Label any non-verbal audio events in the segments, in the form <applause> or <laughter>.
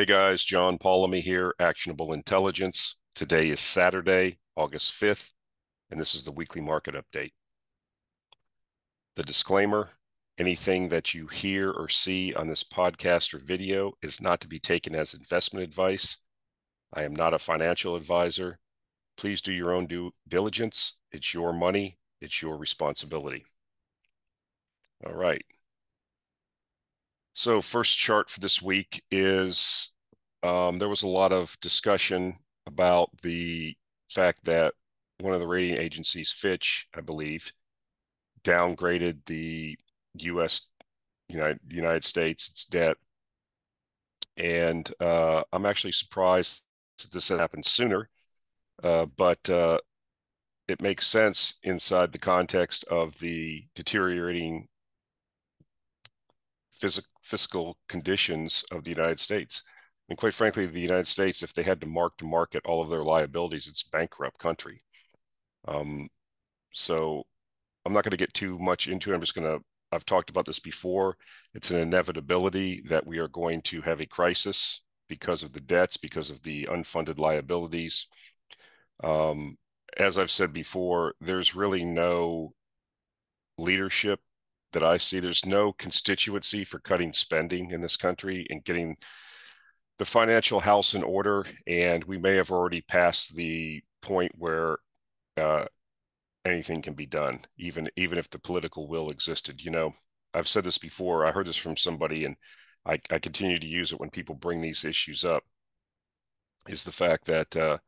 Hey guys, John Polomny here, Actionable Intelligence. Today is Saturday, August 5th, and this is the weekly market update. The disclaimer anything that you hear or see on this podcast or video is not to be taken as investment advice. I am not a financial advisor. Please do your own due diligence. It's your money, it's your responsibility. All right. So, first chart for this week is um, there was a lot of discussion about the fact that one of the rating agencies, Fitch, I believe, downgraded the U.S. United United States its debt, and uh, I'm actually surprised that this had happened sooner. Uh, but uh, it makes sense inside the context of the deteriorating phys- fiscal conditions of the United States. And quite frankly, the United States, if they had to mark to market all of their liabilities, it's bankrupt country. Um, so I'm not going to get too much into it. I'm just going to, I've talked about this before. It's an inevitability that we are going to have a crisis because of the debts, because of the unfunded liabilities. Um, as I've said before, there's really no leadership that I see. There's no constituency for cutting spending in this country and getting the financial house in order. And we may have already passed the point where uh, anything can be done, even even if the political will existed. You know, I've said this before. I heard this from somebody, and I, I continue to use it when people bring these issues up. Is the fact that uh,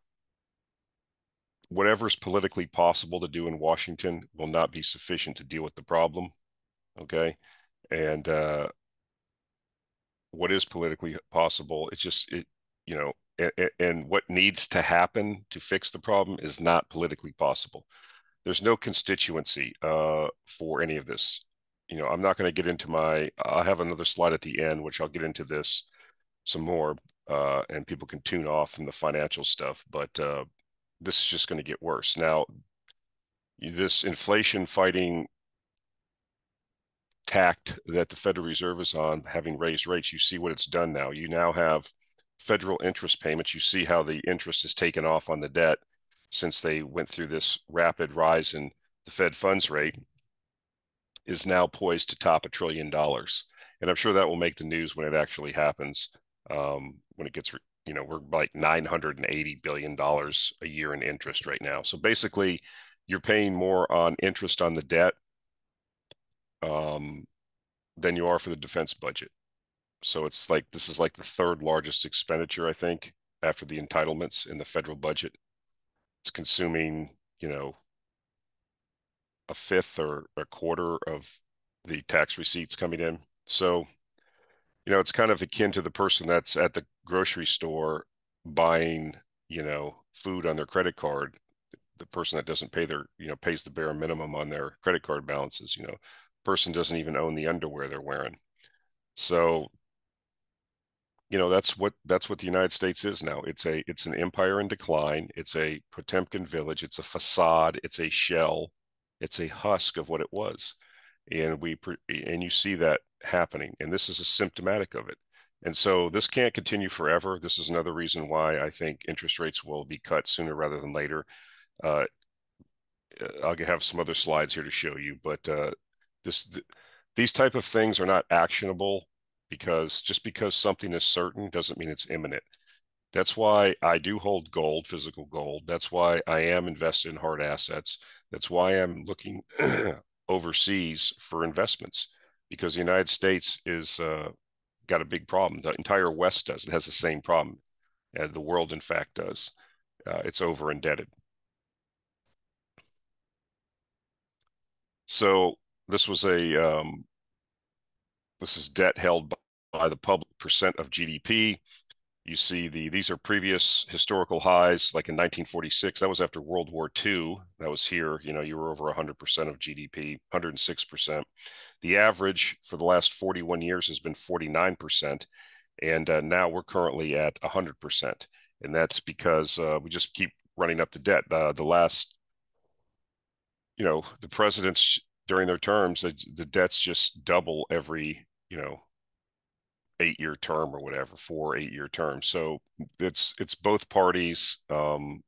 whatever is politically possible to do in Washington will not be sufficient to deal with the problem. Okay. And uh, what is politically possible, it's just, it, you know, and, and what needs to happen to fix the problem is not politically possible. There's no constituency uh, for any of this. You know, I'm not going to get into my, I'll have another slide at the end, which I'll get into this some more, uh, and people can tune off from the financial stuff. But uh, this is just going to get worse. Now, this inflation fighting tact that the Federal Reserve is on, having raised rates, you see what it's done now. You now have federal interest payments. You see how the interest is taken off on the debt since they went through this rapid rise in the Fed funds rate is now poised to top a trillion dollars. And I'm sure that will make the news when it actually happens, um, when it gets you know, we're like 980 billion dollars a year in interest right now. So basically, you're paying more on interest on the debt um, than you are for the defense budget. So it's like this is like the third largest expenditure, I think, after the entitlements in the federal budget. It's consuming, you know, a fifth or a quarter of the tax receipts coming in. So you know, it's kind of akin to the person that's at the grocery store buying, you know, food on their credit card. The person that doesn't pay their, you know, pays the bare minimum on their credit card balances, you know, person doesn't even own the underwear they're wearing. So, you know, that's what that's what the United States is now. It's a it's an empire in decline. It's a Potemkin village. It's a facade. It's a shell. It's a husk of what it was and we and you see that happening and this is a symptomatic of it and so this can't continue forever this is another reason why i think interest rates will be cut sooner rather than later uh, i'll have some other slides here to show you but uh, this th- these type of things are not actionable because just because something is certain doesn't mean it's imminent that's why I do hold gold, physical gold. That's why I am invested in hard assets. That's why I'm looking <clears throat> overseas for investments because the United States is uh, got a big problem. The entire West does. It has the same problem. and the world, in fact, does. Uh, it's over indebted. So this was a um, this is debt held by the public percent of GDP. You see the these are previous historical highs, like in 1946. That was after World War II. That was here. You know, you were over 100% of GDP, 106%. The average for the last 41 years has been 49%, and uh, now we're currently at 100%. And that's because uh, we just keep running up the debt. Uh, the last, you know, the presidents during their terms, the, the debts just double every, you know, eight year term or whatever, four eight year term. So it's it's both parties. Um,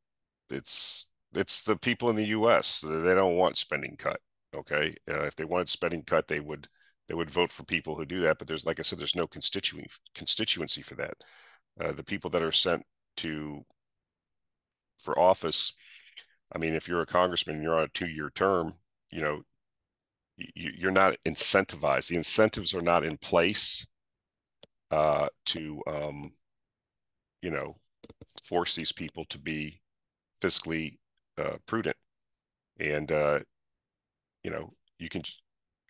it's it's the people in the U.S. They don't want spending cut. Okay, uh, if they wanted spending cut, they would they would vote for people who do that. But there's like I said, there's no constituency constituency for that. Uh, the people that are sent to for office. I mean, if you're a congressman, you're on a two year term. You know, you're not incentivized. The incentives are not in place uh, to, um, you know, force these people to be fiscally uh, prudent. And, uh, you know, you can,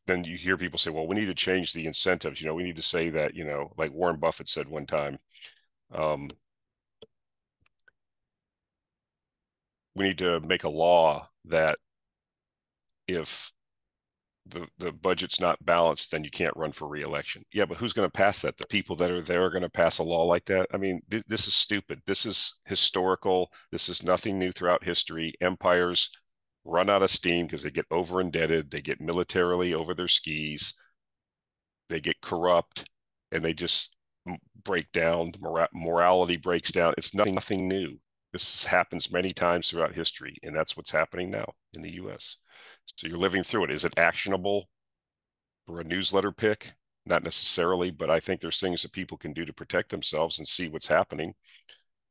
then you hear people say, well, we need to change the incentives. You know, we need to say that, you know, like Warren Buffett said one time, um, we need to make a law that if the the budget's not balanced, then you can't run for reelection. Yeah, but who's going to pass that? The people that are there are going to pass a law like that. I mean, th- this is stupid. This is historical. This is nothing new throughout history. Empires run out of steam because they get over indebted. They get militarily over their skis. They get corrupt, and they just break down. Mora- morality breaks down. It's nothing, nothing new. This happens many times throughout history, and that's what's happening now in the U.S. So you're living through it. Is it actionable for a newsletter pick? Not necessarily, but I think there's things that people can do to protect themselves and see what's happening.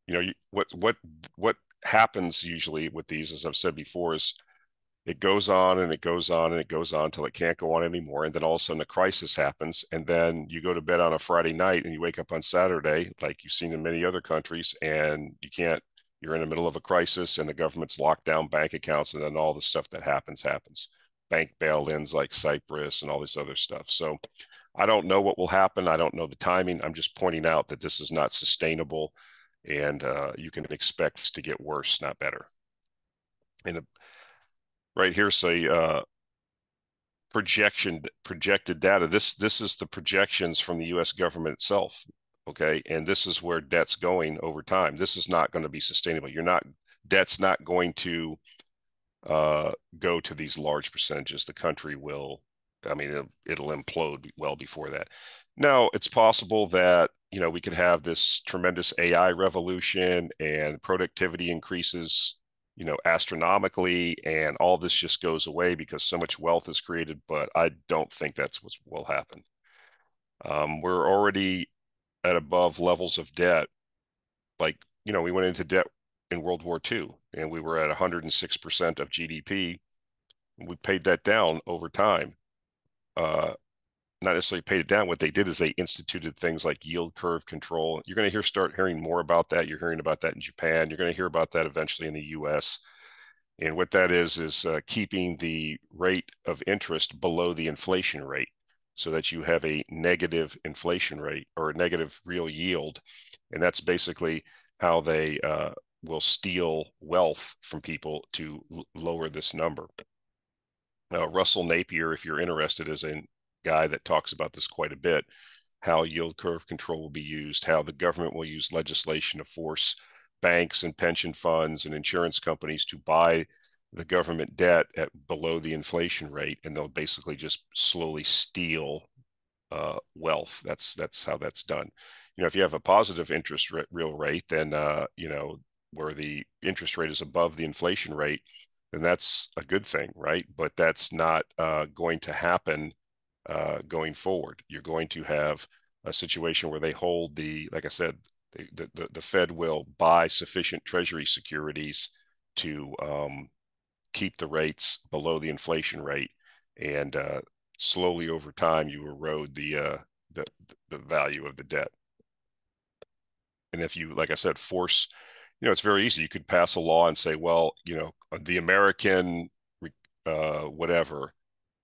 You know, what what what happens usually with these, as I've said before, is it goes on and it goes on and it goes on until it can't go on anymore. And then all of a sudden a crisis happens. And then you go to bed on a Friday night and you wake up on Saturday, like you've seen in many other countries, and you can't you're in the middle of a crisis and the government's locked down bank accounts and then all the stuff that happens happens. Bank bail-ins like cyprus and all this other stuff. So i don't know what will happen. I don't know the timing. I'm just pointing out that this is not sustainable and uh, you can expect this to get worse not better. And uh, right here say uh, projection projected data. This this is the projections from the us government itself okay and this is where debt's going over time. This is not going to be sustainable. You're not debt's not going to uh, go to these large percentages. The country will i mean it'll, it'll implode well before that. Now it's possible that you know we could have this tremendous ai revolution and productivity increases you know astronomically and all this just goes away because so much wealth is created but i don't think that's what will happen. Um, we're already at above levels of debt. Like, you know, we went into debt in World War II and we were at 106% of GDP. We paid that down over time. Uh, not necessarily paid it down. What they did is they instituted things like yield curve control. You're going to hear start hearing more about that. You're hearing about that in Japan. You're going to hear about that eventually in the U.S. And what that is is uh, keeping the rate of interest below the inflation rate so that you have a negative inflation rate or a negative real yield. And that's basically how they uh, will steal wealth from people to l- lower this number. Now, Russell Napier, if you're interested, is a guy that talks about this quite a bit how yield curve control will be used, how the government will use legislation to force banks and pension funds and insurance companies to buy the government debt at below the inflation rate, and they'll basically just slowly steal uh, wealth. That's that's how that's done. You know, if you have a positive interest rate, real rate, then uh, you know where the interest rate is above the inflation rate, then that's a good thing, right? But that's not uh, going to happen uh, going forward. You're going to have a situation where they hold the, like I said, the the, the Fed will buy sufficient Treasury securities to um, keep the rates below the inflation rate, and uh, slowly over time you erode the, uh, the the value of the debt. And if you, like I said, force, you know, it's very easy. You could pass a law and say, well, you know, the American uh, whatever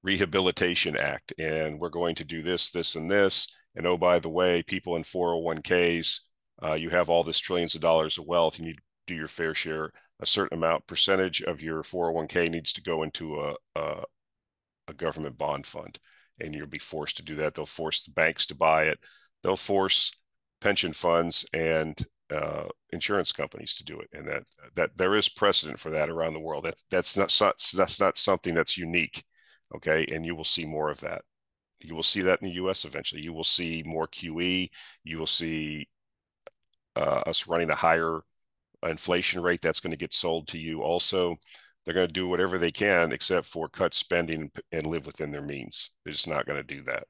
Rehabilitation Act, and we're going to do this, this, and this. And oh, by the way, people in 401ks, uh, you have all this trillions of dollars of wealth. You need to do your fair share a certain amount percentage of your 401k needs to go into a, a, a government bond fund and you'll be forced to do that they'll force the banks to buy it they'll force pension funds and uh, insurance companies to do it and that that there is precedent for that around the world that's that's not that's not something that's unique okay and you will see more of that You will see that in the U.S. eventually. You will see more QE. You will see uh, us running a higher inflation rate. That's going to get sold to you also. They're going to do whatever they can except for cut spending and live within their means. They're just not going to do that.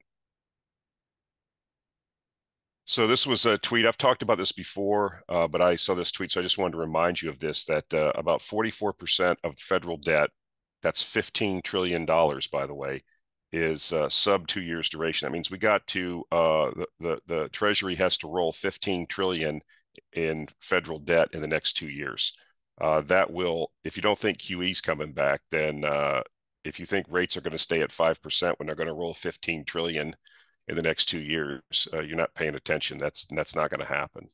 So this was a tweet. I've talked about this before, uh, but I saw this tweet, so I just wanted to remind you of this: that uh, about 44% of federal debt, that's 15 trillion dollars, by the way, is uh, sub two years duration. That means we got to uh, the, the the Treasury has to roll 15 trillion in federal debt in the next two years. Uh, that will, if you don't think QE is coming back, then uh, if you think rates are going to stay at five percent when they're going to roll 15 trillion in the next two years, uh, you're not paying attention. That's that's not going to happen.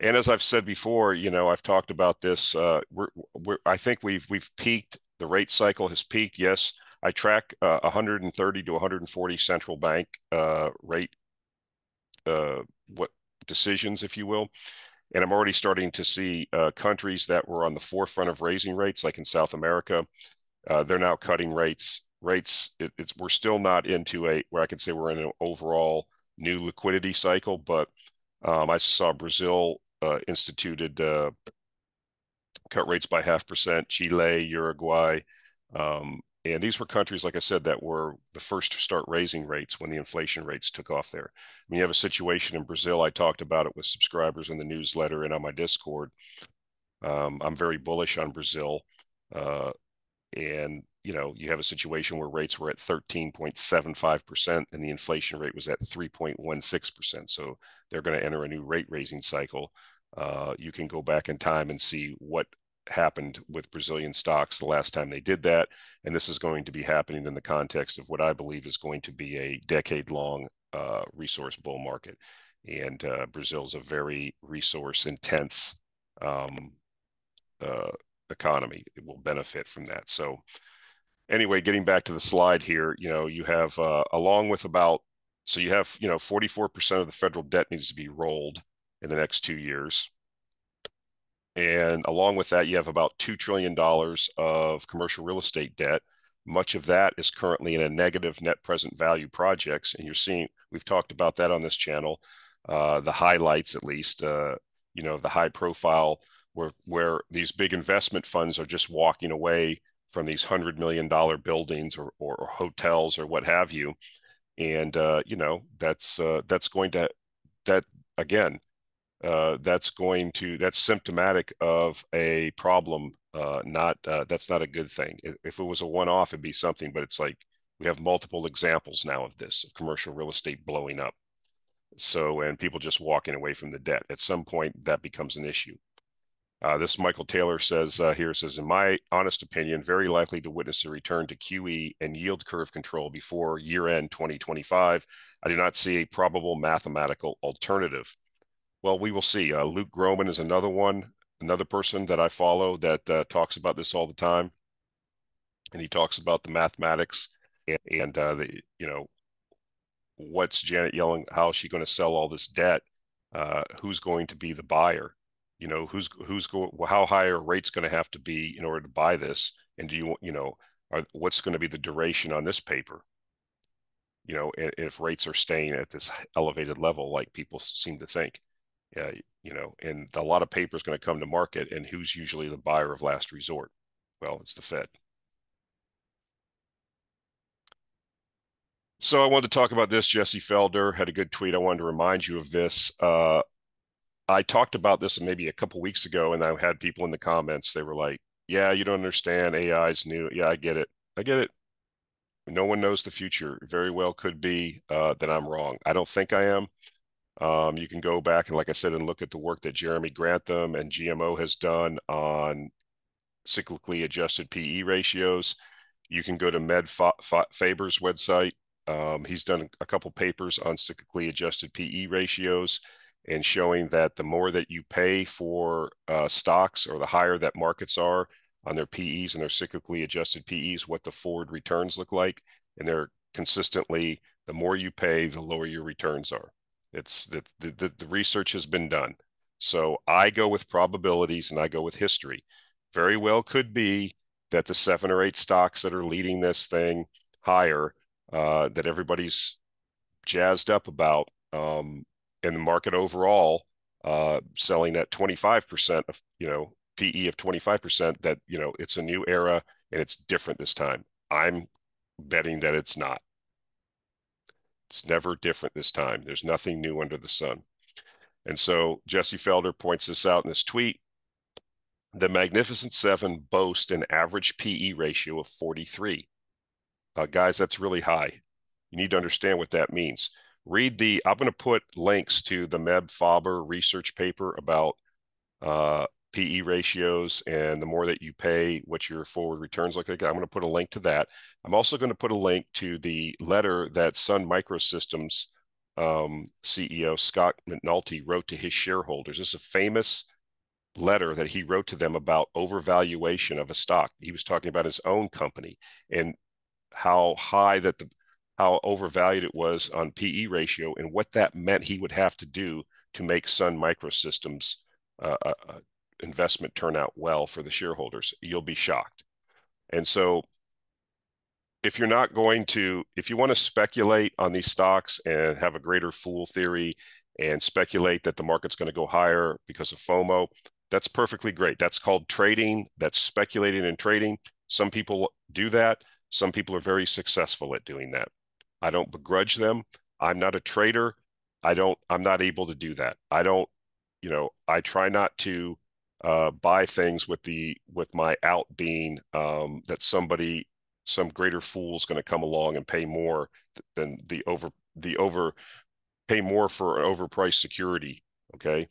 And as I've said before, you know, I've talked about this. Uh, we're, we're, I think we've we've peaked. The rate cycle has peaked. Yes, I track uh, 130 to 140 central bank uh, rate uh, what decisions, if you will. And I'm already starting to see uh, countries that were on the forefront of raising rates, like in South America, uh, they're now cutting rates rates, it, it's we're still not into a where I could say we're in an overall new liquidity cycle, but um, I saw Brazil uh, instituted uh, cut rates by half percent, Chile, Uruguay, um, and these were countries, like I said, that were the first to start raising rates when the inflation rates took off there. I mean, you have a situation in Brazil. I talked about it with subscribers in the newsletter and on my Discord. Um, I'm very bullish on Brazil. Uh, and you know you have a situation where rates were at 13.75% and the inflation rate was at 3.16% so they're going to enter a new rate raising cycle uh, you can go back in time and see what happened with brazilian stocks the last time they did that and this is going to be happening in the context of what i believe is going to be a decade long uh, resource bull market. And uh, brazil is a very resource intense um, uh, economy. It will benefit from that. So anyway getting back to the slide here you know you have uh, along with about so you have you know 44% of the federal debt needs to be rolled in the next two years and along with that you have about $2 trillion of commercial real estate debt. Much of that is currently in a negative net present value projects and you're seeing we've talked about that on this channel uh, the highlights at least uh, you know the high profile where where these big investment funds are just walking away from these hundred million dollar buildings or, or, or, hotels or what have you, and uh, you know that's uh, that's going to that again uh, that's going to that's symptomatic of a problem. Uh, not uh, that's not a good thing. If it was a one off, it'd be something, but it's like we have multiple examples now of this of commercial real estate blowing up. So and people just walking away from the debt. At some point, that becomes an issue. Uh, this Michael Taylor says uh, here says, in my honest opinion, very likely to witness a return to QE and yield curve control before year end 2025. I do not see a probable mathematical alternative. Well, we will see. Uh, Luke Gromen is another one, another person that I follow that uh, talks about this all the time, and he talks about the mathematics and, and uh, the you know what's Janet Yellen, how is she going to sell all this debt? Uh, who's going to be the buyer? you know who's who's going how high are rates going to have to be in order to buy this and do you you know are, what's going to be the duration on this paper you know if rates are staying at this elevated level like people seem to think yeah you know and a lot of paper is going to come to market and who's usually the buyer of last resort well it's the fed so i wanted to talk about this jesse felder had a good tweet i wanted to remind you of this uh, I talked about this maybe a couple weeks ago, and I had people in the comments. They were like, "Yeah, you don't understand. AI is new. Yeah, I get it. I get it. No one knows the future. Very well could be uh, that I'm wrong. I don't think I am. Um, you can go back and, like I said, and look at the work that Jeremy Grantham and GMO has done on cyclically adjusted PE ratios. You can go to Meb Faber's website. Um, he's done a couple papers on cyclically adjusted PE ratios and showing that the more that you pay for uh, stocks or the higher that markets are on their PEs and their cyclically adjusted PEs, what the forward returns look like. And they're consistently, the more you pay, the lower your returns are. It's the, the, the research has been done. So I go with probabilities and I go with history. Very well could be that the seven or eight stocks that are leading this thing higher uh, that everybody's jazzed up about um, in the market overall, uh, selling at 25% of, you know, PE of 25%, that, you know, it's a new era and it's different this time. I'm betting that it's not. It's never different this time. There's nothing new under the sun. And so Jesse Felder points this out in his tweet. The Magnificent Seven boast an average PE ratio of 43. Uh, guys, that's really high. You need to understand what that means. Read the, I'm going to put links to the Meb Faber research paper about uh, PE ratios and the more that you pay, what your forward returns look like. I'm going to put a link to that. I'm also going to put a link to the letter that Sun Microsystems um, CEO Scott McNealy wrote to his shareholders. This is a famous letter that he wrote to them about overvaluation of a stock. He was talking about his own company and how high that the how overvalued it was on PE ratio and what that meant he would have to do to make Sun Microsystems uh, uh, uh, investment turn out well for the shareholders. You'll be shocked. And so if you're not going to, if you want to speculate on these stocks and have a greater fool theory and speculate that the market's going to go higher because of FOMO, that's perfectly great. That's called trading. That's speculating and trading. Some people do that. Some people are very successful at doing that. I don't begrudge them. I'm not a trader. I don't, I'm not able to do that. I don't, you know, I try not to uh, buy things with the, with my out being um, that somebody some greater fool is going to come along and pay more than the over the over pay more for an overpriced security. Okay,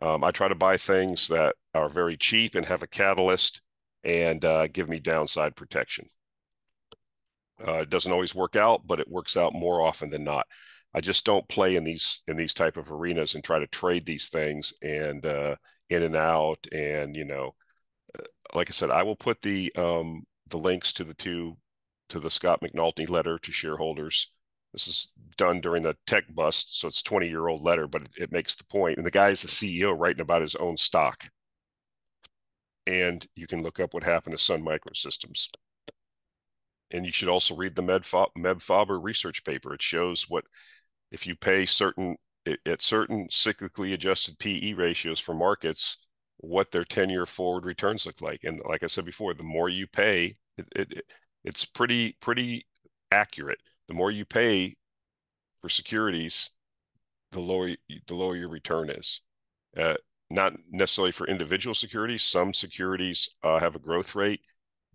um, I try to buy things that are very cheap and have a catalyst and uh, give me downside protection. Uh, it doesn't always work out, but it works out more often than not. I just don't play in these in these type of arenas and try to trade these things and uh, in and out. And you know, uh, like I said, I will put the um, the links to the two to the Scott McNealy letter to shareholders. This is done during the tech bust, so it's 20 year old letter, but it, it makes the point. And the guy is the CEO writing about his own stock. And you can look up what happened to Sun Microsystems. And you should also read the Meb Faber research paper. It shows what if you pay certain at certain cyclically adjusted PE ratios for markets, what their 10 year forward returns look like. And like I said before, the more you pay, it, it, it's pretty pretty accurate. The more you pay for securities, the lower the lower your return is. Uh, not necessarily for individual securities. Some securities uh, have a growth rate,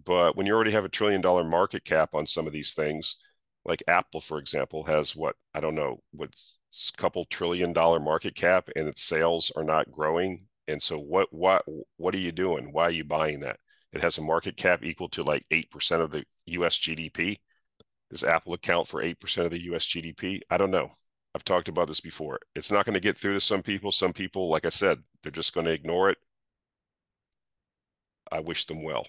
but when you already have a trillion dollar market cap on some of these things, like Apple, for example, has what I don't know what's couple trillion dollar market cap, and its sales are not growing. And so, what what what are you doing? Why are you buying that? It has a market cap equal to like 8% of the US GDP. Does Apple account for 8% of the US GDP? I don't know. I've talked about this before. It's not going to get through to some people. Some people, like I said, they're just going to ignore it. I wish them well.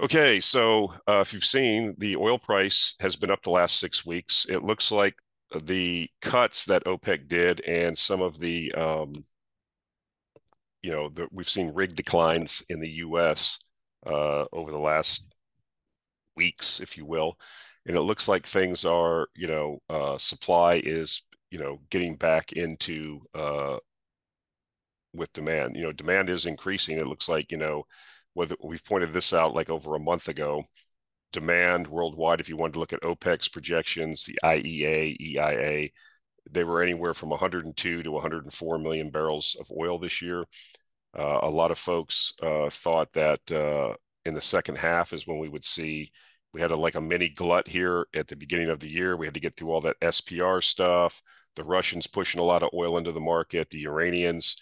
Okay, so uh, if you've seen, the oil price has been up the last six weeks. It looks like the cuts that OPEC did and some of the um, you know, the, we've seen rig declines in the U.S. Uh, over the last weeks, if you will, and it looks like things are, you know, uh, supply is, you know, getting back into uh, with demand. You know, demand is increasing. It looks like, you know, whether we've pointed this out like over a month ago. Demand worldwide, if you wanted to look at OPEC's projections, the IEA, EIA, they were anywhere from 102 to 104 million barrels of oil this year. Uh, a lot of folks uh, thought that uh, in the second half is when we would see we had a, like a mini glut here at the beginning of the year. We had to get through all that SPR stuff. The Russians pushing a lot of oil into the market. The Iranians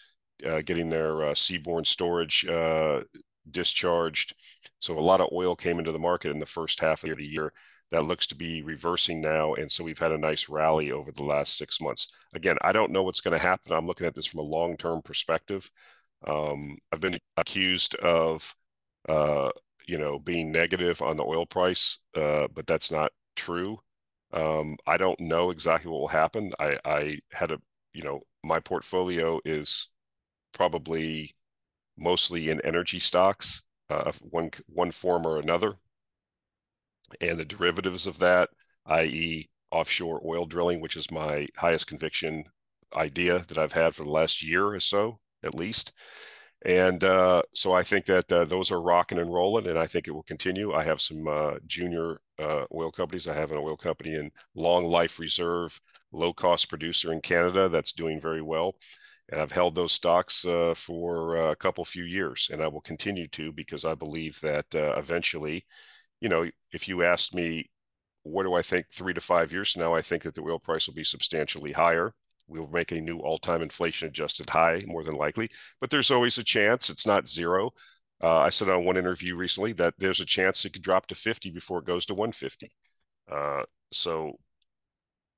uh, getting their uh, seaborne storage uh, discharged. So a lot of oil came into the market in the first half of the year that looks to be reversing now. And so we've had a nice rally over the last six months. Again, I don't know what's going to happen. I'm looking at this from a long term perspective. Um, I've been accused of, uh, you know, being negative on the oil price, uh, but that's not true. Um, I don't know exactly what will happen. I, I had a, you know, my portfolio is probably mostly in energy stocks, uh, one one form or another. and the derivatives of that, i.e., offshore oil drilling, which is my highest conviction idea that I've had for the last year or so, at least. And uh, so I think that uh, those are rocking and rolling, and I think it will continue. I have some uh, junior uh, oil companies. I have an oil company in long life reserve, low cost producer in Canada that's doing very well. And I've held those stocks uh, for a couple few years, and I will continue to because I believe that uh, eventually, you know, if you asked me, what do I think three to five years from now, I think that the oil price will be substantially higher. We will make a new all-time inflation adjusted high more than likely but there's always a chance. It's not zero. Uh, i said on one interview recently that there's a chance it could drop to 50 before it goes to 150 uh, so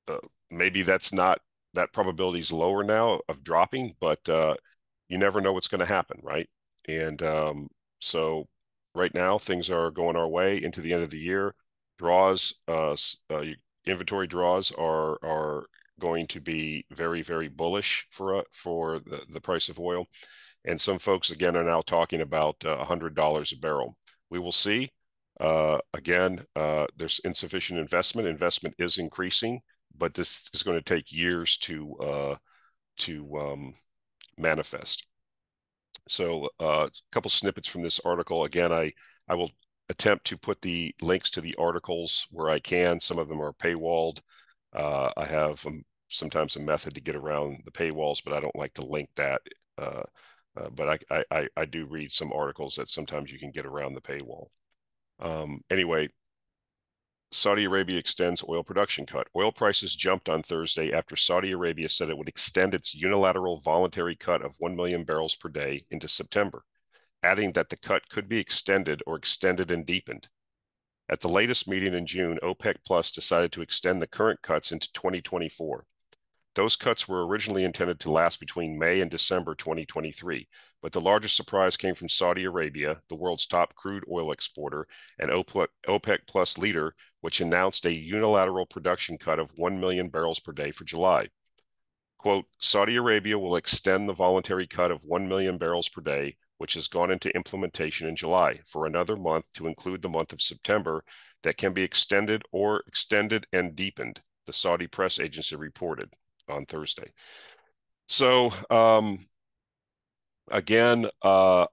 uh, maybe that's not that probability is lower now of dropping but uh, you never know what's going to happen right and um, so right now things are going our way into the end of the year draws uh, uh, inventory draws are are going to be very, very bullish for uh, for the, the price of oil. And some folks, again, are now talking about uh, $100 a barrel. We will see. Uh, again, uh, there's insufficient investment. Investment is increasing, but this is going to take years to uh, to um, manifest. So, uh, a couple snippets from this article. Again, I I will attempt to put the links to the articles where I can. Some of them are paywalled. Uh, I have um, sometimes a method to get around the paywalls, but I don't like to link that. Uh, uh, but I, I, I do read some articles that sometimes you can get around the paywall. Um, anyway, Saudi Arabia extends oil production cut. Oil prices jumped on Thursday after Saudi Arabia said it would extend its unilateral voluntary cut of 1 million barrels per day into September, adding that the cut could be extended or extended and deepened. At the latest meeting in June, OPEC Plus decided to extend the current cuts into 2024. Those cuts were originally intended to last between May and December 2023, but the largest surprise came from Saudi Arabia, the world's top crude oil exporter and OPEC Plus leader, which announced a unilateral production cut of 1 million barrels per day for July. Quote, Saudi Arabia will extend the voluntary cut of 1 million barrels per day which has gone into implementation in July for another month to include the month of September that can be extended or extended and deepened, the Saudi press agency reported on Thursday. So, um, again, uh,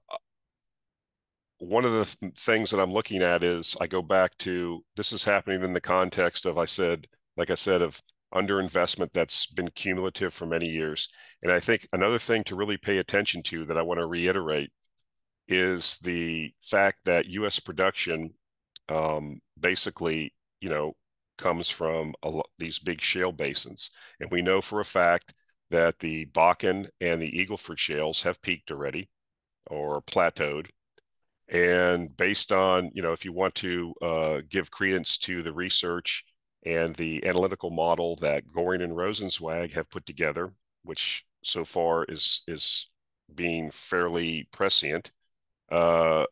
one of the th- things that I'm looking at is I go back to this is happening in the context of, I said, like I said, of underinvestment that's been cumulative for many years. And I think another thing to really pay attention to that I want to reiterate is the fact that U.S. production um, basically, you know, comes from a, these big shale basins, and we know for a fact that the Bakken and the Eagleford shales have peaked already or plateaued. And based on, you know, if you want to uh, give credence to the research and the analytical model that Goehring and Rozencwajg have put together, which so far is is being fairly prescient, uh,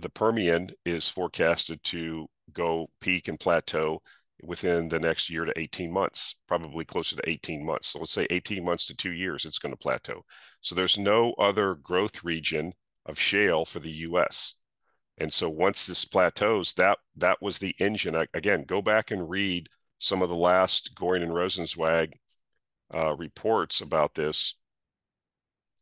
the Permian is forecasted to go peak and plateau within the next year to 18 months, probably closer to 18 months. So let's say 18 months to two years, it's going to plateau. So there's no other growth region of shale for the U.S. And so once this plateaus, that that was the engine. I, again, go back and read some of the last Goehring and Rozencwajg uh, reports about this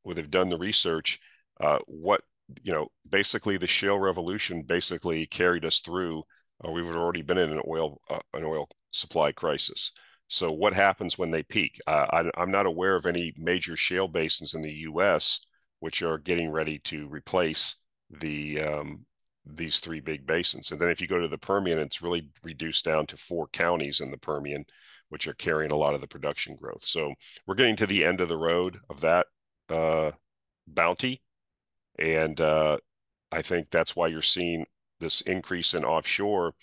where they've done the research, uh, what you know, basically the shale revolution basically carried us through. Uh, we've already been in an oil uh, an oil supply crisis. So what happens when they peak? I, I'm not aware of any major shale basins in the U.S. which are getting ready to replace the um, these three big basins. And then if you go to the Permian, it's really reduced down to four counties in the Permian, which are carrying a lot of the production growth. So we're getting to the end of the road of that uh, bounty. And uh, I think that's why you're seeing this increase in offshore.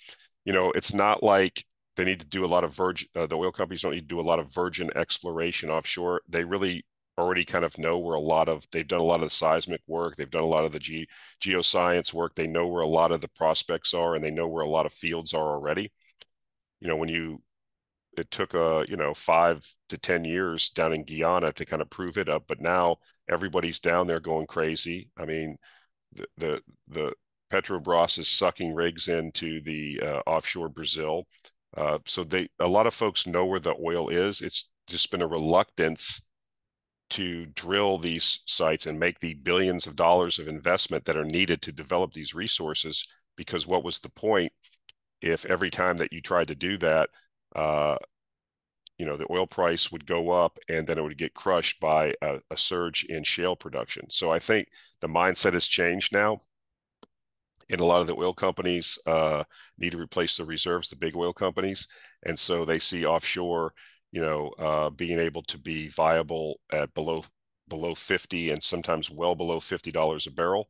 You know, it's not like they need to do a lot of virgin, uh, the oil companies don't need to do a lot of virgin exploration offshore. They really already kind of know where a lot of they've done a lot of the seismic work they've done a lot of the ge- geoscience work they know where a lot of the prospects are and they know where a lot of fields are already you know when you it took a you know five to ten years down in Guyana to kind of prove it up, but now everybody's down there going crazy. I mean, the the the Petrobras is sucking rigs into the uh, offshore Brazil. Uh, so they a lot of folks know where the oil is. It's just been a reluctance to drill these sites and make the billions of dollars of investment that are needed to develop these resources. Because what was the point if every time that you tried to do that, uh, you know, the oil price would go up and then it would get crushed by a, a surge in shale production. So I think the mindset has changed now and a lot of the oil companies uh, need to replace the reserves, the big oil companies, and so they see offshore, you know, uh, being able to be viable at below below 50 and sometimes well below $50 a barrel.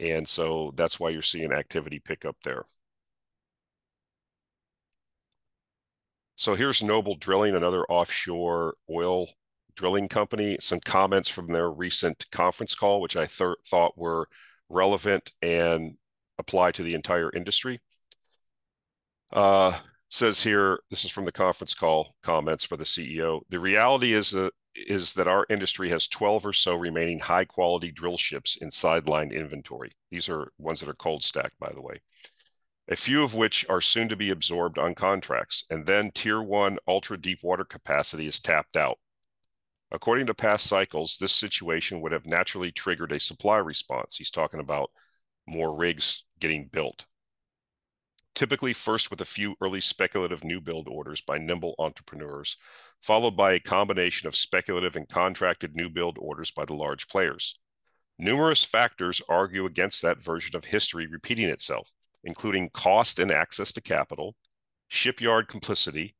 And so that's why you're seeing activity pick up there. So here's Noble Drilling, another offshore oil drilling company. Some comments from their recent conference call, which I th thought were relevant and apply to the entire industry. Uh, says here, this is from the conference call comments for the CEO. The reality is that is that our industry has 12 or so remaining high quality drill ships in sidelined inventory. These are ones that are cold stacked, by the way. A few of which are soon to be absorbed on contracts, and then tier one ultra deep water capacity is tapped out. According to past cycles, this situation would have naturally triggered a supply response. He's talking about more rigs getting built. Typically, first with a few early speculative new build orders by nimble entrepreneurs, followed by a combination of speculative and contracted new build orders by the large players. Numerous factors argue against that version of history repeating itself, including cost and access to capital, shipyard complicity,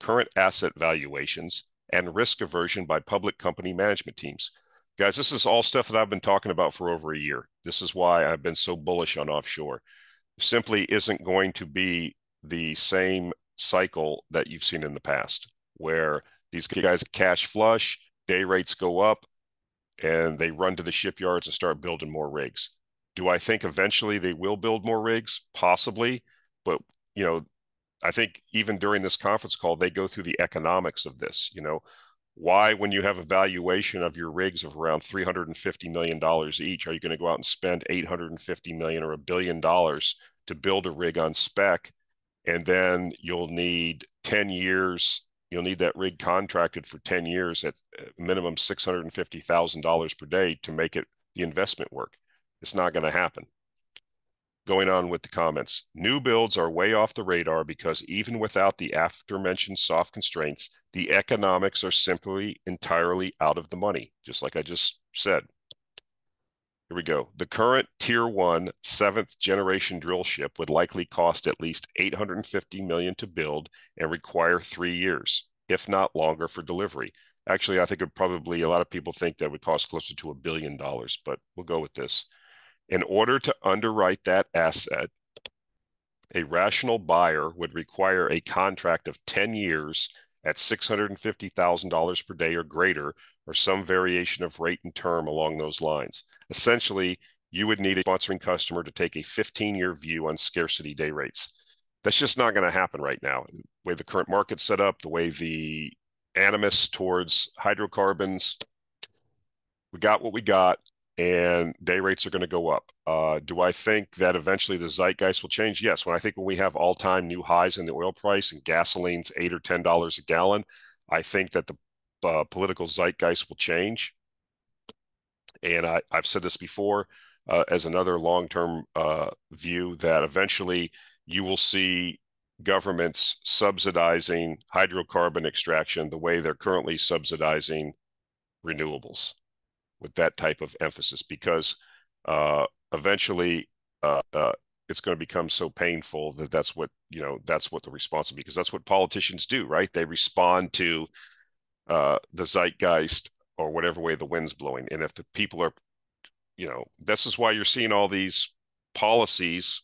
current asset valuations, and risk aversion by public company management teams, Guys, this is all stuff that I've been talking about for over a year. This is why I've been so bullish on offshore. Simply isn't going to be the same cycle that you've seen in the past, where these guys cash flush, day rates go up, and they run to the shipyards and start building more rigs. Do I think eventually they will build more rigs? Possibly, but you know, I think even during this conference call, they go through the economics of this. You know, why when you have a valuation of your rigs of around 350 million dollars each are you going to go out and spend 850 million or a billion dollars to build a rig on spec and then you'll need 10 years you'll need that rig contracted for 10 years at uh, minimum $650,000 per day to make it the investment work it's not going to happen going on with the comments. New builds are way off the radar because even without the aforementioned soft constraints, the economics are simply entirely out of the money, just like I just said. Here we go. The current Tier one seventh generation drill ship would likely cost at least 850 million to build and require three years, if not longer, for delivery. Actually, I think it probably a lot of people think that would cost closer to a billion dollars, but we'll go with this. In order to underwrite that asset, a rational buyer would require a contract of 10 years at $650,000 per day or greater, or some variation of rate and term along those lines. Essentially, you would need a sponsoring customer to take a 15 year view on scarcity day rates. That's just not going to happen right now. The way the current market's set up, the way the animus towards hydrocarbons, we got what we got and day rates are going to go up. Uh, do I think that eventually the zeitgeist will change? Yes. When I think when we have all time new highs in the oil price and gasoline's eight or ten dollars a gallon, I think that the uh, political zeitgeist will change. And I, have said this before uh, as another long term uh, view that eventually you will see governments subsidizing hydrocarbon extraction the way they're currently subsidizing renewables with that type of emphasis because uh, eventually uh, uh, it's going to become so painful that that's what you know that's what the response because that's what politicians do right? They respond to uh, the zeitgeist or whatever way the wind's blowing. And if the people are you know this is why you're seeing all these policies.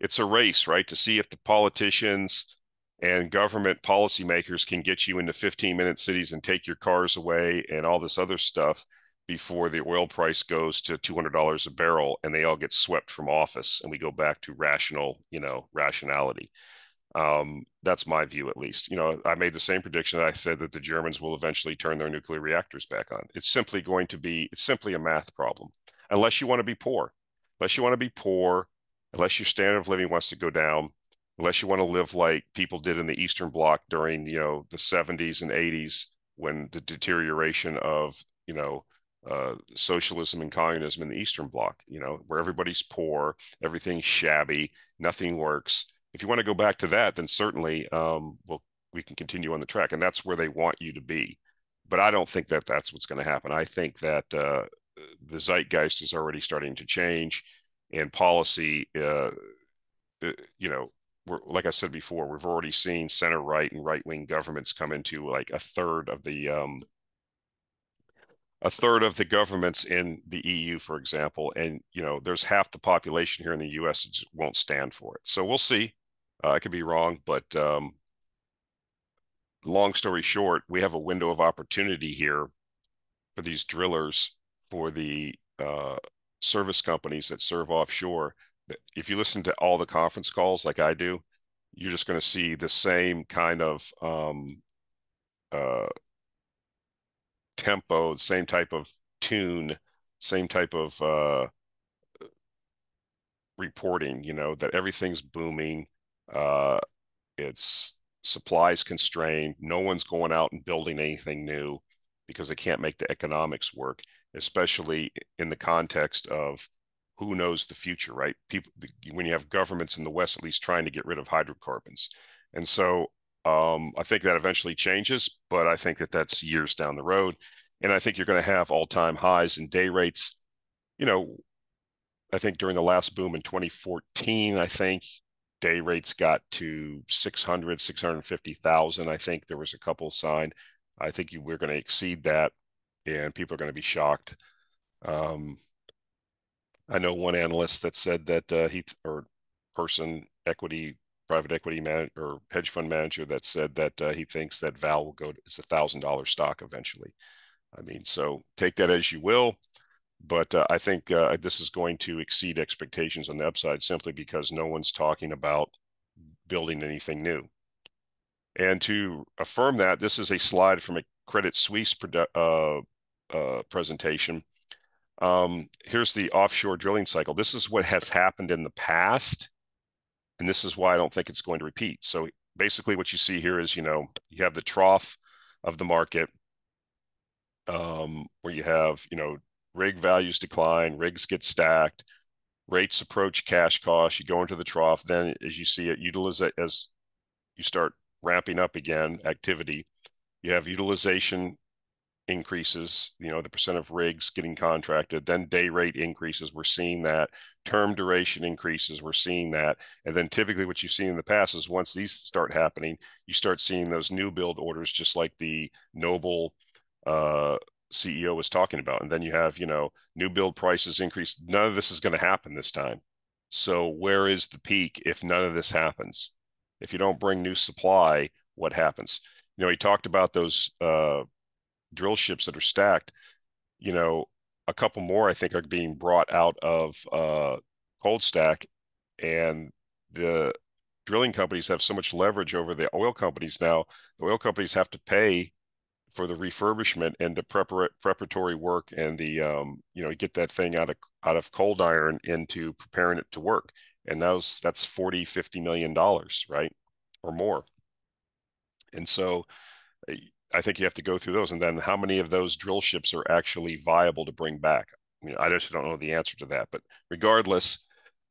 It's a race right? To see if the politicians and government policymakers can get you into 15 minute cities and take your cars away and all this other stuff before the oil price goes to $200 a barrel and they all get swept from office and we go back to rational, you know, rationality. Um, that's my view, at least. You know, I made the same prediction. I said that the Germans will eventually turn their nuclear reactors back on. It's simply going to be, it's simply a math problem, unless you want to be poor. Unless you want to be poor unless your standard of living wants to go down, unless you want to live like people did in the Eastern Bloc during, you know, the 70s and 80s when the deterioration of, you know, uh, socialism and communism in the Eastern Bloc, you know, where everybody's poor, everything's shabby, nothing works. If you want to go back to that, then certainly um, we'll, we can continue on the track. And that's where they want you to be. But I don't think that that's what's going to happen. I think that uh, the zeitgeist is already starting to change and policy, uh, uh you know, like I said before, we've already seen center right and right wing governments come into like a third of the um, a third of the governments in the EU, for example, and you know there's half the population here in the U.S. won't stand for it. So we'll see. Uh, I could be wrong, but um, long story short, we have a window of opportunity here for these drillers, for the uh, service companies that serve offshore. If you listen to all the conference calls like I do, you're just going to see the same kind of um, uh, tempo, same type of tune, same type of uh, reporting. You know that everything's booming. Uh, it's supplies constrained. No one's going out and building anything new because they can't make the economics work, especially in the context of who knows the future, right? People, when you have governments in the West at least trying to get rid of hydrocarbons, and so um, I think that eventually changes, but I think that that's years down the road. And I think you're going to have all time highs in day rates. You know, I think during the last boom in 2014, I think day rates got to 600, 650,000. I think there was a couple signed. I think you, we're going to exceed that and people are going to be shocked. Um, I know one analyst that said that uh, he or person equity private equity man or hedge fund manager that said that uh, he thinks that Val will go to it's a thousand dollar stock eventually. I mean, so take that as you will, but uh, I think uh, this is going to exceed expectations on the upside simply because no one's talking about building anything new. And to affirm that, this is a slide from a Credit Suisse uh, uh, presentation. Um, here's the offshore drilling cycle. This is what has happened in the past and this is why I don't think it's going to repeat. So basically, what you see here is, you know, you have the trough of the market, um, where you have, you know, rig values decline, rigs get stacked, rates approach cash costs. You go into the trough. Then, as you see it, utilize as you start ramping up again activity. You have utilization increases, you know, the percent of rigs getting contracted, then day rate increases. We're seeing that. Term duration increases. We're seeing that. And then typically what you've seen in the past is once these start happening, you start seeing those new build orders, just like the Noble uh, CEO was talking about. And then you have, you know, new build prices increase. None of this is going to happen this time. So where is the peak if none of this happens? If you don't bring new supply, what happens? You know, he talked about those uh, drill ships that are stacked, you know, a couple more I think are being brought out of uh, cold stack, and the drilling companies have so much leverage over the oil companies now. The oil companies have to pay for the refurbishment and the prepar- preparatory work and the um, you know get that thing out of out of cold iron into preparing it to work. And those that's 40 50 million dollars right or more. And so I think you have to go through those, and then how many of those drill ships are actually viable to bring back? I mean, I just don't know the answer to that. But regardless,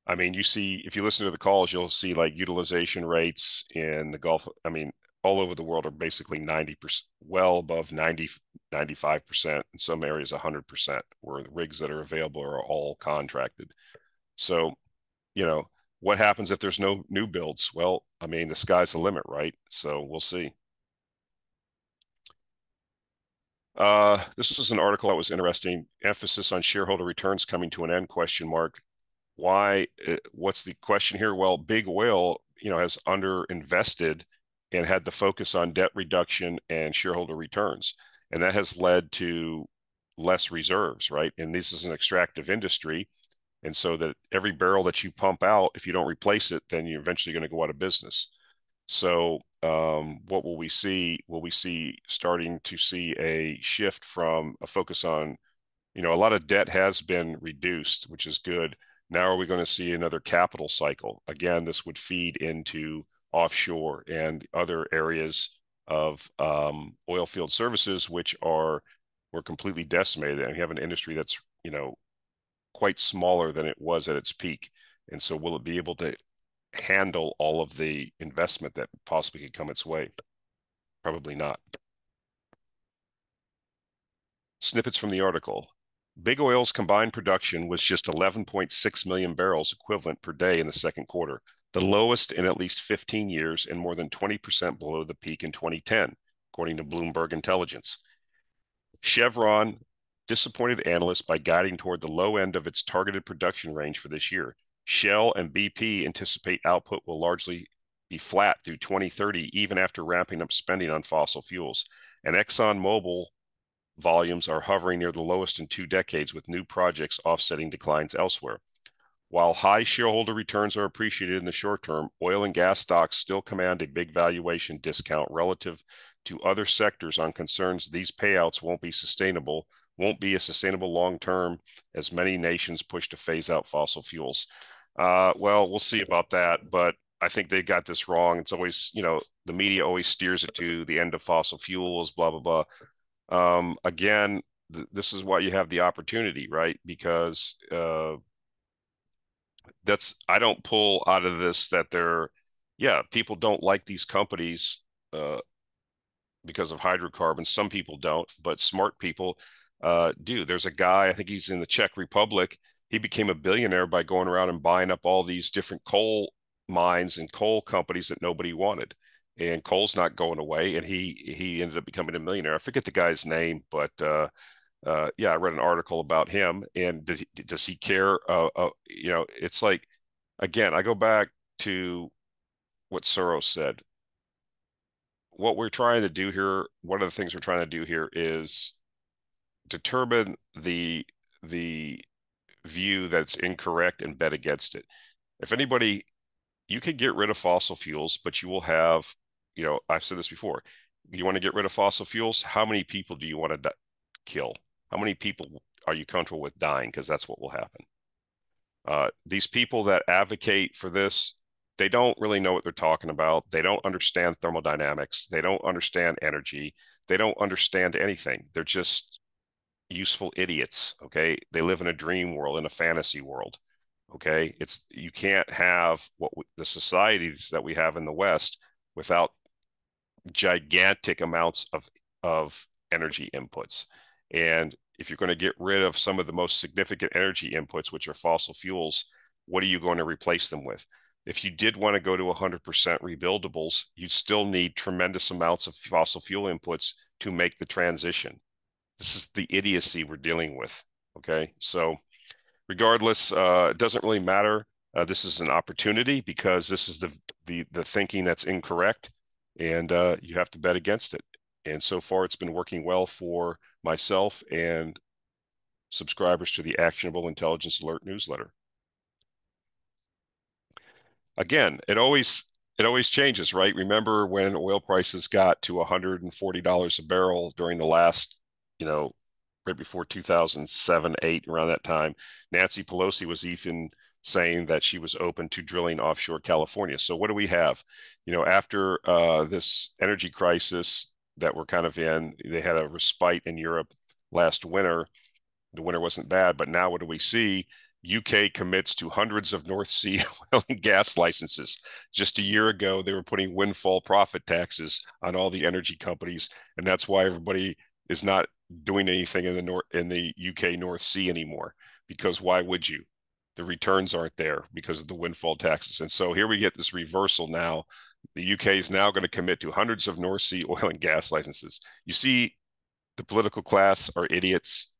I mean, you see, if you listen to the calls, you'll see like utilization rates in the Gulf. I mean, all over the world are basically 90%, well above 90, 95%, in some areas 100%, where the rigs that are available are all contracted. So, you know, what happens if there's no new builds? Well, I mean, the sky's the limit, right? So we'll see. Uh, this was an article that was interesting. Emphasis on shareholder returns coming to an end? Question mark. Why? Uh, what's the question here? Well, big oil, you know, has underinvested and had the focus on debt reduction and shareholder returns, and that has led to less reserves, right? And this is an extractive industry, and so that every barrel that you pump out, if you don't replace it, then you're eventually going to go out of business. So um, what will we see? Will we see starting to see a shift from a focus on, you know, a lot of debt has been reduced, which is good, Now are we going to see another capital cycle? Again, this would feed into offshore and other areas of um, oil field services, which are were completely decimated. And we have an industry that's you know quite smaller than it was at its peak. And so, will it be able to handle all of the investment that possibly could come its way? Probably not. Snippets from the article. Big Oil's combined production was just 11.6 million barrels equivalent per day in the second quarter, the lowest in at least 15 years and more than 20% below the peak in 2010, according to Bloomberg Intelligence. Chevron disappointed analysts by guiding toward the low end of its targeted production range for this year. Shell and BP anticipate output will largely be flat through 2030, even after ramping up spending on fossil fuels. And ExxonMobil volumes are hovering near the lowest in two decades, with new projects offsetting declines elsewhere. While high shareholder returns are appreciated in the short term, oil and gas stocks still command a big valuation discount relative to other sectors on concerns these payouts won't be sustainable, won't be a sustainable long term as many nations push to phase out fossil fuels. Uh, well, we'll see about that, but I think they got this wrong. It's always, you know, the media always steers it to the end of fossil fuels, blah, blah, blah um, again, th- this is why you have the opportunity, right? Because uh, that's I don't pull out of this that they're yeah people don't like these companies uh, because of hydrocarbons. Some people don't, but smart people uh, do. There's a guy I think he's in the Czech Republic. He became a billionaire by going around and buying up all these different coal mines and coal companies that nobody wanted and coal's not going away. And he he ended up becoming a millionaire. I forget the guy's name, but uh, uh, yeah, I read an article about him. And does he, does he care? Uh, uh, you know, it's like again, I go back to what Soros said. What we're trying to do here, one of the things we're trying to do here is determine the the view that's incorrect and bet against it. If anybody you can get rid of fossil fuels, but you will have you know, I've said this before. You want to get rid of fossil fuels? How many people do you want to di- kill? How many people are you comfortable with dying? Because that's what will happen. Uh, these people that advocate for this, they don't really know what they're talking about. They don't understand thermodynamics. They don't understand energy. They don't understand anything. They're just useful idiots. Okay. They live in a dream world, in a fantasy world. Okay. It's, you can't have what we, the societies that we have in the West without gigantic amounts of of energy inputs. And if you're going to get rid of some of the most significant energy inputs, which are fossil fuels, what are you going to replace them with? If you did want to go to 100% rebuildables, you'd still need tremendous amounts of fossil fuel inputs to make the transition. This is the idiocy we're dealing with. Okay. So, regardless, uh, it doesn't really matter. Uh, this is an opportunity because this is the, the, the thinking that's incorrect and uh, you have to bet against it. And so far, it's been working well for myself and subscribers to the Actionable Intelligence Alert newsletter. Again, it always it always changes, right? Remember when oil prices got to $140 a barrel during the last, you know, right before 2007, 8, around that time. Nancy Pelosi was even saying that she was open to drilling offshore California. So what do we have? You know, after uh, this energy crisis that we're kind of in, they had a respite in Europe last winter. The winter wasn't bad, but now what do we see? UK commits to hundreds of North Sea <laughs> oil and gas licenses. Just a year ago, they were putting windfall profit taxes on all the energy companies, and that's why everybody is not doing anything in the North in the UK North Sea anymore. Because why would you? the returns aren't there because of the windfall taxes. And so here we get this reversal now. The UK is now going to commit to hundreds of North Sea <laughs> oil and gas licenses. You see, the political class are idiots.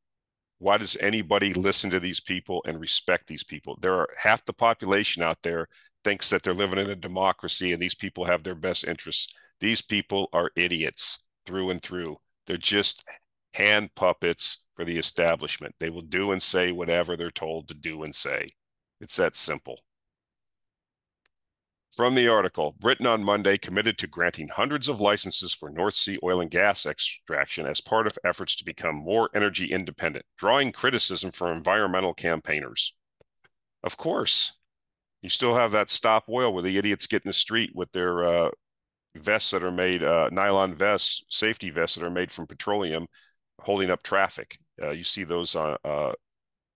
Why does anybody listen to these people and respect these people? There are half the population out there thinks that they're living in a democracy and these people have their best interests. These people are idiots through and through. They're just hand puppets for the establishment. They will do and say whatever they're told to do and say. It's that simple. From the article, Britain on Monday committed to granting hundreds of licenses for North Sea oil and gas extraction as part of efforts to become more energy independent, drawing criticism from environmental campaigners. Of course. You still have that stop oil where the idiots get in the street with their uh, vests that are made, uh, nylon vests, safety vests that are made from petroleum, holding up traffic. Uh, you see those on uh,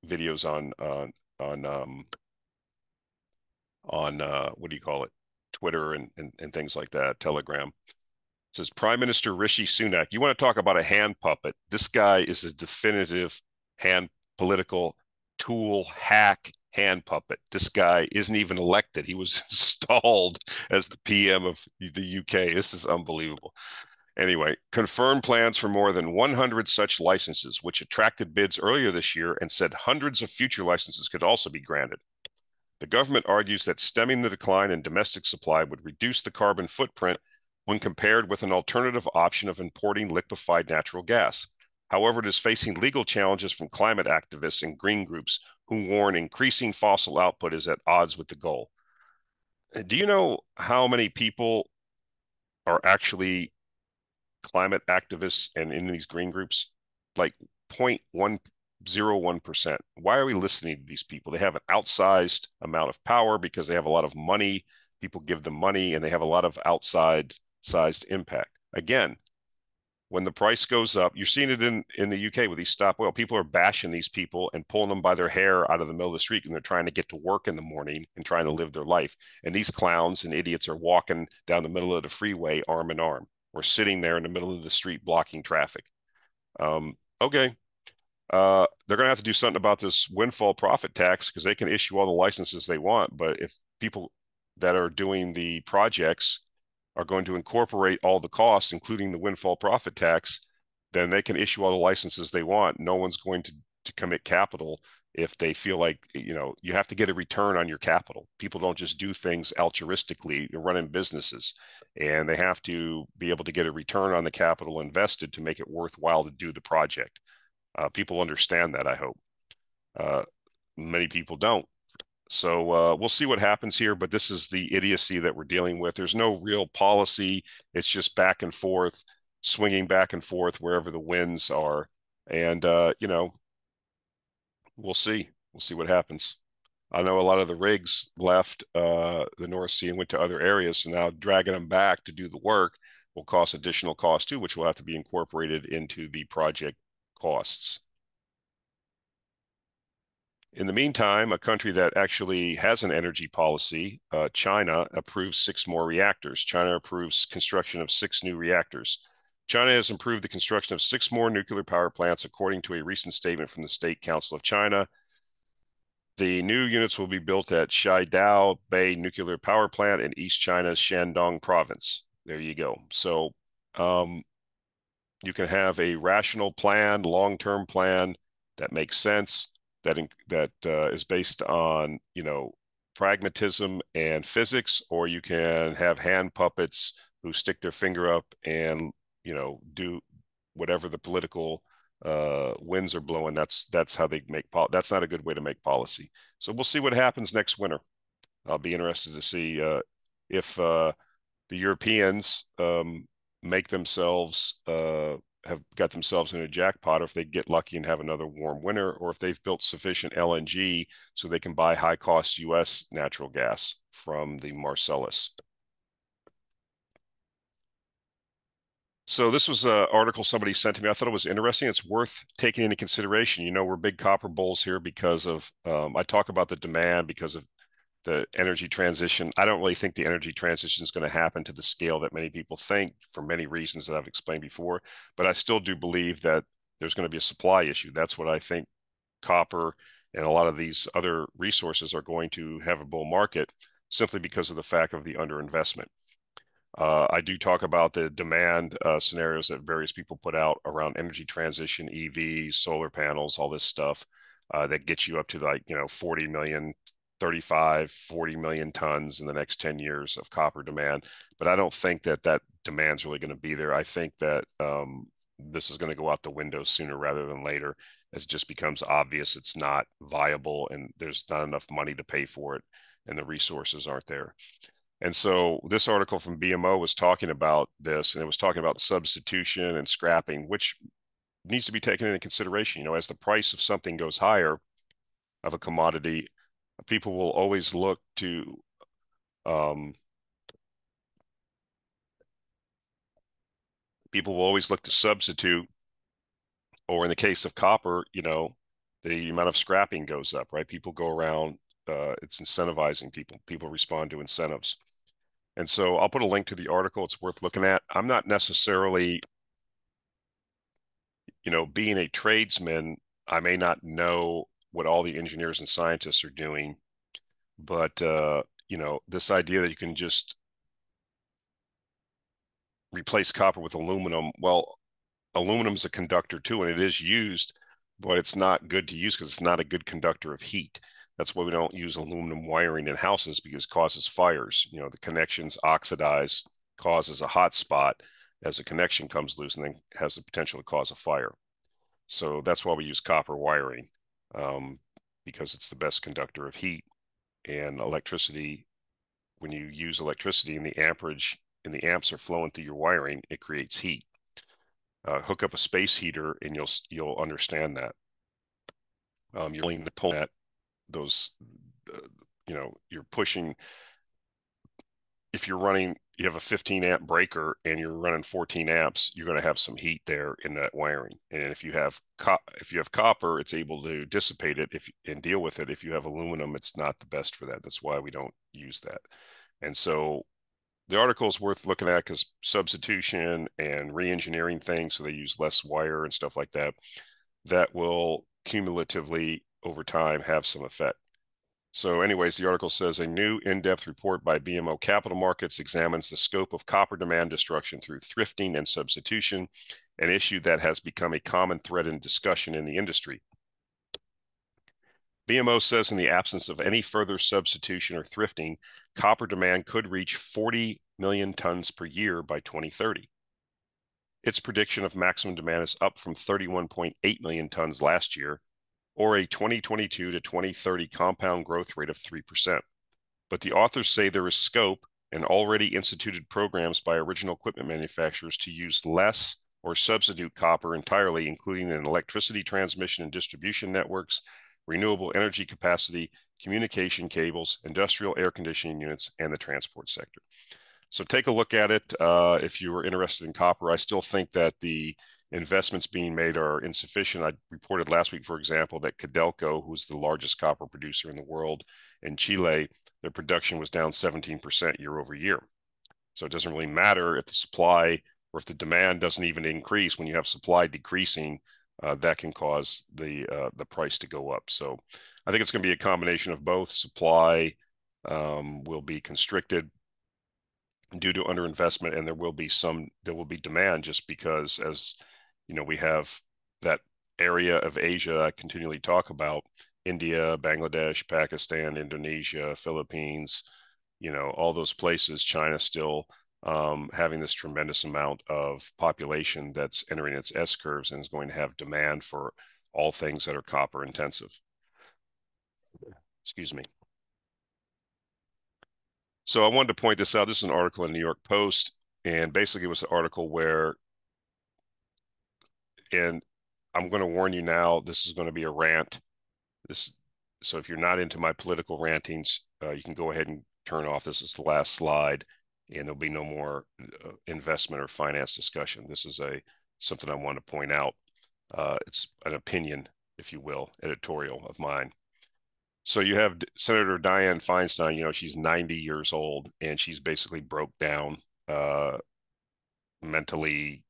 videos on on on um, on uh, what do you call it, Twitter and, and and things like that, Telegram. It says Prime Minister Rishi Sunak. You want to talk about a hand puppet? This guy is a definitive hand political tool hack hand puppet. This guy isn't even elected. He was <laughs> installed as the PM of the UK. This is unbelievable. Anyway, confirmed plans for more than 100 such licenses, which attracted bids earlier this year and said hundreds of future licenses could also be granted. The government argues that stemming the decline in domestic supply would reduce the carbon footprint when compared with an alternative option of importing liquefied natural gas. However, it is facing legal challenges from climate activists and green groups who warn increasing fossil output is at odds with the goal. Do you know how many people are actually climate activists and in these green groups? Like 0.101%. Why are we listening to these people? They have an outsized amount of power because they have a lot of money. People give them money and they have a lot of outside sized impact. Again, when the price goes up, you're seeing it in, in the UK with these stop oil. People are bashing these people and pulling them by their hair out of the middle of the street and they're trying to get to work in the morning and trying to live their life. And these clowns and idiots are walking down the middle of the freeway arm in arm or sitting there in the middle of the street blocking traffic. Um, okay. Uh, they're going to have to do something about this windfall profit tax because they can issue all the licenses they want. But if people that are doing the projects are going to incorporate all the costs, including the windfall profit tax, then they can issue all the licenses they want. No one's going to, to commit capital if they feel like, you know, you have to get a return on your capital. People don't just do things altruistically, they're running businesses and they have to be able to get a return on the capital invested to make it worthwhile to do the project. Uh, people understand that, I hope. Uh, many people don't. So uh, we'll see what happens here, but this is the idiocy that we're dealing with. There's no real policy. It's just back and forth, swinging back and forth wherever the winds are. And, uh, you know, we'll see. We'll see what happens. I know a lot of the rigs left uh, the North Sea and went to other areas. So now dragging them back to do the work will cost additional cost too, which will have to be incorporated into the project costs. In the meantime, a country that actually has an energy policy, uh, China, approves six more reactors. China approves construction of six new reactors. China has improved the construction of six more nuclear power plants, according to a recent statement from the State Council of China. The new units will be built at Shaidao Bay Nuclear Power Plant in East China's Shandong province. There you go. So um, you can have a rational plan, long-term plan that makes sense that in, that uh, is based on you know pragmatism and physics, or you can have hand puppets who stick their finger up and you know do whatever the political uh, winds are blowing. That's that's how they make pol- That's not a good way to make policy. So we'll see what happens next winter. I'll be interested to see uh, if uh, the Europeans um, make themselves uh, have got themselves in a jackpot, or if they get lucky and have another warm winter, or if they've built sufficient LNG so they can buy high cost US natural gas from the Marcellus. So this was an article somebody sent to me. I thought it was interesting. It's worth taking into consideration. You know, we're big copper bulls here because of um, I talk about the demand because of the energy transition. I don't really think the energy transition is going to happen to the scale that many people think for many reasons that I've explained before. But I still do believe that there's going to be a supply issue. That's what I think copper and a lot of these other resources are going to have a bull market simply because of the fact of the underinvestment. Uh, I do talk about the demand uh, scenarios that various people put out around energy transition, EVs, solar panels, all this stuff uh, that gets you up to like, you know, 40 million 35, 40 million tons in the next 10 years of copper demand. But I don't think that that demand's really going to be there. I think that um, this is going to go out the window sooner rather than later as it just becomes obvious it's not viable and there's not enough money to pay for it and the resources aren't there. And so this article from BMO was talking about this and it was talking about substitution and scrapping, which needs to be taken into consideration. You know, as the price of something goes higher of a commodity, people will always look to um, people will always look to substitute, or in the case of copper, you know, the amount of scrapping goes up, right? People go around, uh, it's incentivizing people. People respond to incentives. And so I'll put a link to the article. It's worth looking at. I'm not necessarily, you know, being a tradesman, I may not know what all the engineers and scientists are doing, but, uh, you know, this idea that you can just replace copper with aluminum. Well, aluminum is a conductor too, and it is used, but it's not good to use because it's not a good conductor of heat. That's why we don't use aluminum wiring in houses because it causes fires. You know, the connections oxidize, causes a hot spot as a connection comes loose and then has the potential to cause a fire. So that's why we use copper wiring um, because it's the best conductor of heat and electricity. When you use electricity and the amperage and the amps are flowing through your wiring, it creates heat. Uh, hook up a space heater and you'll you'll understand that. Um, you're pulling the pull at those, uh, you know, you're pushing. If you're running, you have a 15 amp breaker and you're running 14 amps, you're going to have some heat there in that wiring. And if you have if you have copper, it's able to dissipate it if and deal with it. If you have aluminum, it's not the best for that. That's why we don't use that. And so the article is worth looking at because substitution and re-engineering things so they use less wire and stuff like that that will cumulatively over time have some effect so anyways the article says a new in-depth report by bmo capital markets examines the scope of copper demand destruction through thrifting and substitution an issue that has become a common thread in discussion in the industry BMO says in the absence of any further substitution or thrifting, copper demand could reach 40 million tons per year by 2030. Its prediction of maximum demand is up from 31.8 million tons last year, or a 2022 to 2030 compound growth rate of 3%. But the authors say there is scope and already instituted programs by original equipment manufacturers to use less or substitute copper entirely, including in electricity transmission and distribution networks, renewable energy capacity, communication cables, industrial air conditioning units, and the transport sector. So take a look at it uh, if you are interested in copper. I still think that the investments being made are insufficient. I reported last week, for example, that Codelco, who's the largest copper producer in the world in Chile, their production was down 17% year over year. So it doesn't really matter if the supply or if the demand doesn't even increase when you have supply decreasing uh, that can cause the uh, the price to go up. So I think it's going to be a combination of both. Supply um, will be constricted due to underinvestment, and there will be some there will be demand just because as you know we have that area of Asia I continually talk about India, Bangladesh, Pakistan, Indonesia, Philippines, you know all those places. China still um, having this tremendous amount of population that's entering its S curves and is going to have demand for all things that are copper intensive. Excuse me. So I wanted to point this out. This is an article in the New York Post, and basically it was an article where, and I'm going to warn you now, this is going to be a rant. This, so if you're not into my political rantings, uh, you can go ahead and turn off. This is the last slide and there'll be no more uh, investment or finance discussion. This is a something I want to point out. Uh, it's an opinion, if you will, editorial of mine. So you have Senator Dianne Feinstein. You know she's 90 years old, and she's basically broke down uh, mentally.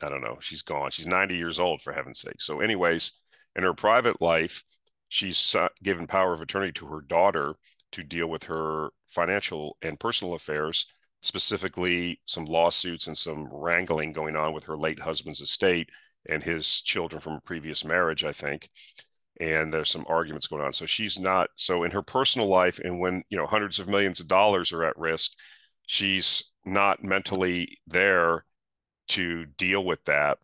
I don't know. She's gone. She's 90 years old, for heaven's sake. So, anyways, in her private life, she's given power of attorney to her daughter to deal with her financial and personal affairs, specifically some lawsuits and some wrangling going on with her late husband's estate and his children from a previous marriage, I think. And there's some arguments going on. So she's not so in her personal life, and when you know hundreds of millions of dollars are at risk, she's not mentally there to deal with that.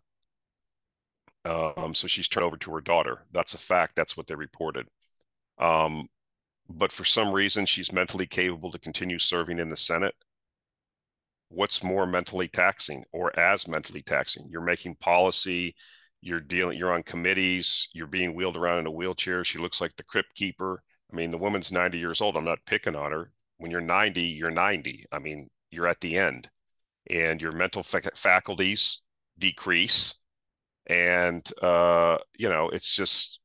Um, so she's turned over to her daughter. That's a fact. That's what they reported. Um, but for some reason she's mentally capable to continue serving in the Senate. What's more mentally taxing or as mentally taxing? You're making policy, you're dealing, you're on committees, you're being wheeled around in a wheelchair. She looks like the crypt keeper I mean, the woman's 90 years old. I'm not picking on her. When you're 90, you're 90. I mean, you're at the end and your mental faculties decrease. And, uh, you know, it's just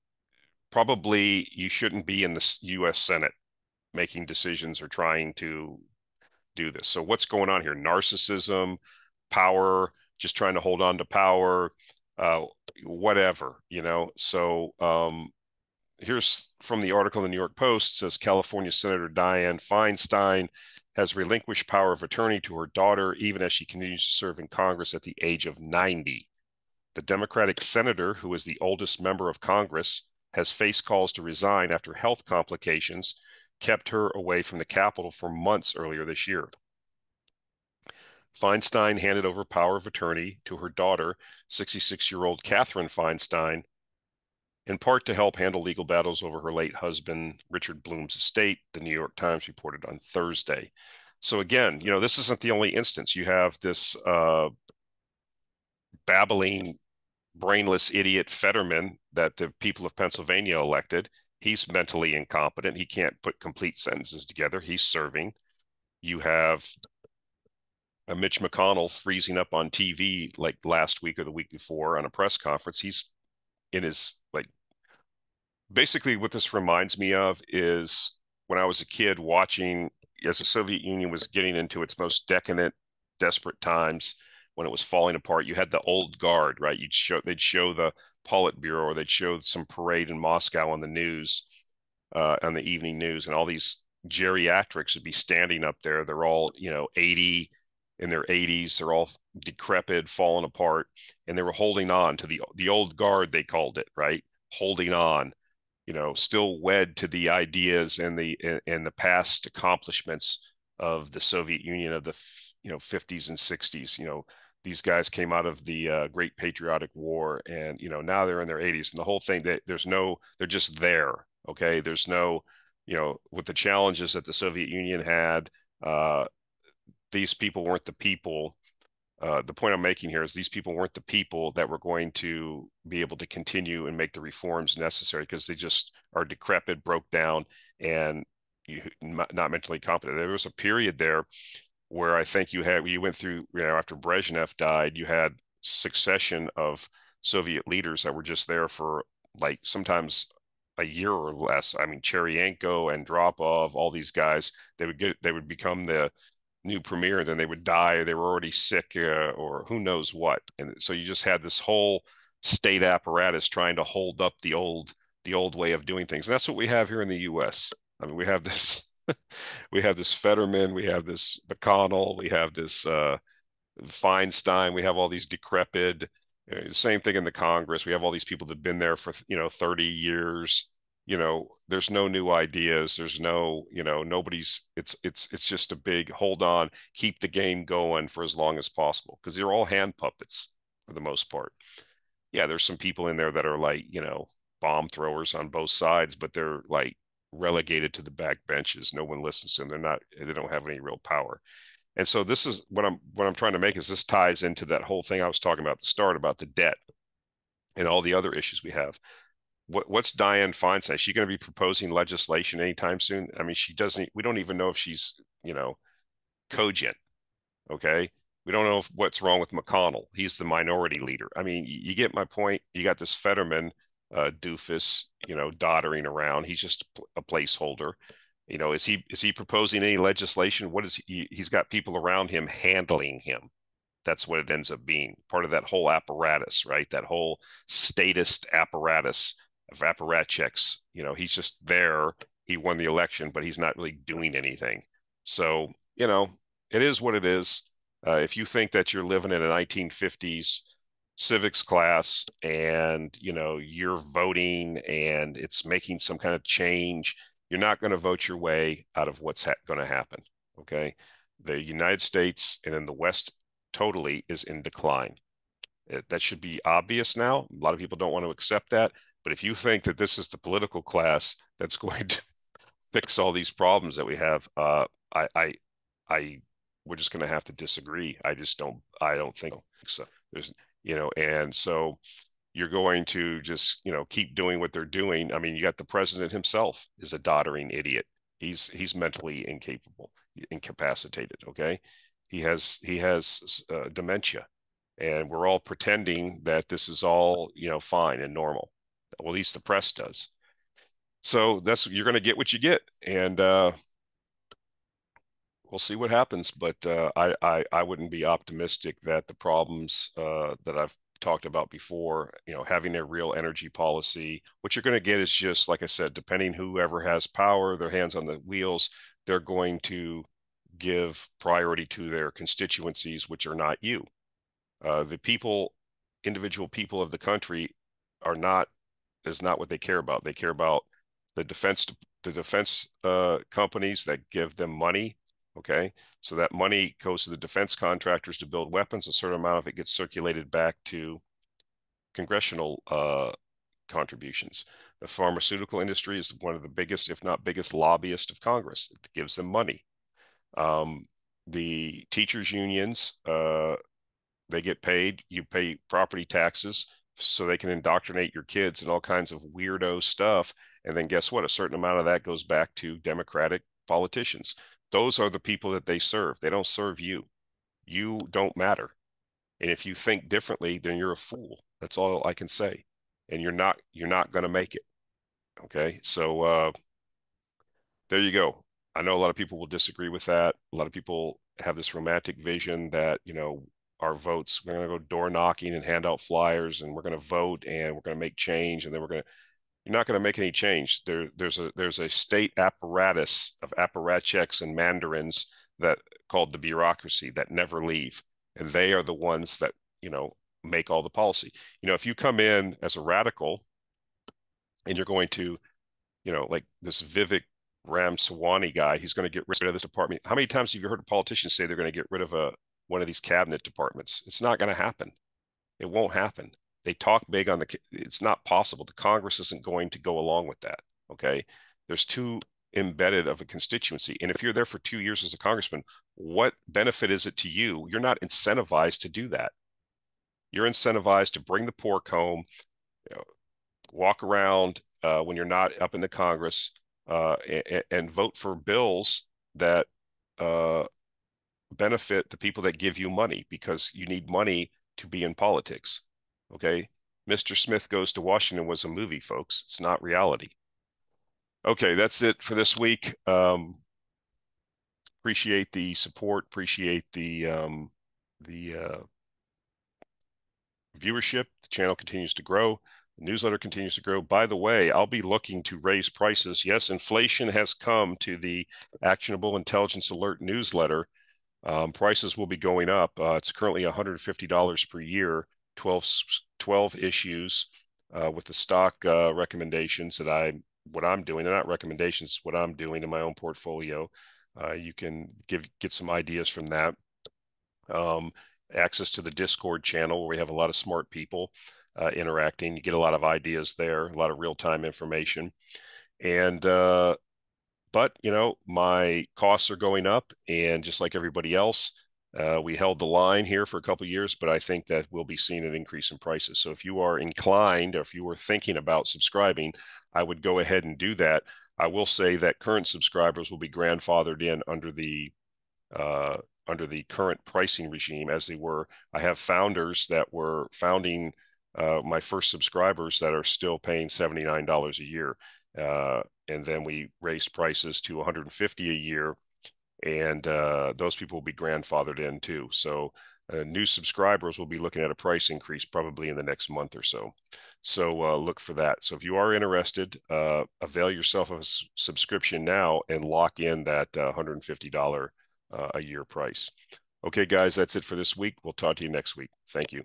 probably you shouldn't be in the US Senate making decisions or trying to do this. So, what's going on here? Narcissism, power, just trying to hold on to power, uh, whatever, you know. So, um, here's from the article in the New York Post says California Senator Dianne Feinstein has relinquished power of attorney to her daughter even as she continues to serve in Congress at the age of 90. The Democratic senator, who is the oldest member of Congress, has faced calls to resign after health complications kept her away from the Capitol for months earlier this year. Feinstein handed over power of attorney to her daughter, 66 year old Katherine Feinstein, in part to help handle legal battles over her late husband, Richard Blum's estate, the New York Times reported on Thursday. So, again, you know, this isn't the only instance. You have this uh, babbling, brainless idiot Fetterman that the people of Pennsylvania elected. He's mentally incompetent. He can't put complete sentences together. He's serving. You have a Mitch McConnell freezing up on TV like last week or the week before on a press conference. He's in his like basically what this reminds me of is when I was a kid watching as the Soviet Union was getting into its most decadent, desperate times when it was falling apart. You had the old guard, right? You'd show they'd show the Politburo or they'd show some parade in Moscow on the news, uh, on the evening news, and all these geriatrics would be standing up there. They're all, you know, 80 in their 80s. They're all decrepit, falling apart, and they were holding on to the the old guard. They called it right, holding on. You know, still wed to the ideas and the and the past accomplishments of the Soviet Union of the you know 50s and 60s. You know, these guys came out of the uh, Great Patriotic War, and you know now they're in their 80s, and the whole thing that there's no, they're just there. Okay, there's no, you know, with the challenges that the Soviet Union had. Uh, these people weren't the people. Uh, the point I'm making here is these people weren't the people that were going to be able to continue and make the reforms necessary because they just are decrepit, broke down, and not mentally competent. There was a period there where I think you had you went through you know after Brezhnev died, you had succession of Soviet leaders that were just there for like sometimes a year or less. I mean, Chernenko and Andropov, all these guys, they would get they would become the new premier, then they would die. They were already sick uh, or who knows what. And so you just had this whole state apparatus trying to hold up the old the old way of doing things. And that's what we have here in the U.S. I mean, we have this <laughs> we have this Fetterman, we have this McConnell, we have this uh, Feinstein, we have all these decrepit. Uh, same thing in the Congress. We have all these people that've been there for you know 30 years you know there's no new ideas there's no you know nobody's it's it's it's just a big hold on keep the game going for as long as possible because they're all hand puppets for the most part. Yeah there's some people in there that are like you know bomb throwers on both sides but they're like relegated to the back benches no one listens to them they're not they don't have any real power. And so this is what i'm what i'm trying to make is this ties into that whole thing i was talking about at the start about the debt and all the other issues we have what, what's Dianne Feinstein? Is she going to be proposing legislation anytime soon? I mean, she doesn't. We don't even know if she's you know cogent. Okay, we don't know if, what's wrong with McConnell. He's the minority leader. I mean, you, you get my point. You got this Fetterman uh, doofus, you know, doddering around. He's just a placeholder. You know, is he is he proposing any legislation? What is he? He's got people around him handling him that's what it ends up being part of that whole apparatus right that whole statist apparatus checks. You know, he's just there. He won the election, but he's not really doing anything. So, you know, it is what it is. Uh, if you think that you're living in a 1950s civics class and, you know, you're voting and it's making some kind of change, you're not going to vote your way out of what's ha- going to happen. Okay. The United States and in the West totally is in decline. It, that should be obvious now. A lot of people don't want to accept that, but if you think that this is the political class that's <laughs> going to fix all these problems that we have, uh, I, I, I, we're just going to have to disagree. I just don't, I don't think so. There's, you know, and so, you're going to just you know keep doing what they're doing. I mean, you got the president himself is a doddering idiot. He's he's mentally incapable, incapacitated. Okay, he has he has uh, dementia, and we're all pretending that this is all you know fine and normal. Well, at least the press does. So that's you're going to get what you get, and uh, we'll see what happens. But uh, I, I I wouldn't be optimistic that the problems uh, that I've talked about before, you know, having a real energy policy. What you're going to get is just like I said, depending whoever has power, their hands on the wheels, they're going to give priority to their constituencies, which are not you. Uh, the people, individual people of the country, are not is not what they care about. They care about the defense the defense uh, companies that give them money Okay, so that money goes to the defense contractors to build weapons. A certain amount of it gets circulated back to congressional uh, contributions. The pharmaceutical industry is one of the biggest, if not biggest, lobbyist of Congress. It gives them money. Um, the teachers' unions, uh, they get paid. You pay property taxes so they can indoctrinate your kids in all kinds of weirdo stuff. And then guess what? A certain amount of that goes back to Democratic politicians. Those are the people that they serve. They don't serve you. You don't matter. And if you think differently, then you're a fool. That's all I can say. And you're not you're not going to make it. Okay? So uh there you go. I know a lot of people will disagree with that. A lot of people have this romantic vision that, you know, our votes, we're going to go door knocking and hand out flyers and we're going to vote and we're going to make change and then we're going to you're not going to make any change. There, there's a there's a state apparatus of apparatchiks and mandarins that called the bureaucracy that never leave, and they are the ones that you know make all the policy. You know, if you come in as a radical and you're going to, you know, like this Vivek Ramaswamy guy, he's going to get rid of this department. How many times have you heard a politician say they're going to get rid of a one of these cabinet departments? It's not going to happen. It won't happen. They talk big on the it's not possible. The congress isn't going to go along with that okay? There's too embedded of a constituency. And if you're there for two years as a congressman what benefit is it to you? You're not incentivized to do that. You're incentivized to bring the pork home you know, walk around uh, when you're not up in the congress uh, and, and, vote for bills that uh, benefit the people that give you money because you need money to be in politics Okay. Mr. Smith Goes to Washington was a movie, folks. It's not reality. Okay, that's it for this week. Um, appreciate the support. Appreciate the um, the uh, viewership. The channel continues to grow. The newsletter continues to grow. By the way, I'll be looking to raise prices. Yes, inflation has come to the Actionable Intelligence Alert newsletter. Um, prices will be going up. Uh, it's currently $150 per year. 12, 12 issues uh, with the stock uh, recommendations that I what I'm doing. They're not recommendations, what I'm doing in my own portfolio. Uh, you can give get some ideas from that. Um, access to the Discord channel where we have a lot of smart people uh, interacting. You get a lot of ideas there, a lot of real time information, and uh, but you know my costs are going up, and just like everybody else, uh, we held the line here for a couple years, but I think that we'll be seeing an increase in prices. So if you are inclined or if you were thinking about subscribing, I would go ahead and do that. I will say that current subscribers will be grandfathered in under the uh, under the current pricing regime as they were. I have founders that were founding uh, my first subscribers that are still paying $79 a year. Uh, and then we raised prices to 150 a year and uh, those people will be grandfathered in too. So uh, new subscribers will be looking at a price increase probably in the next month or so. So uh, look for that. So if you are interested, uh, avail yourself of a s- subscription now and lock in that $150 uh, uh, a year price. Okay, guys, that's it for this week. We'll talk to you next week. Thank you.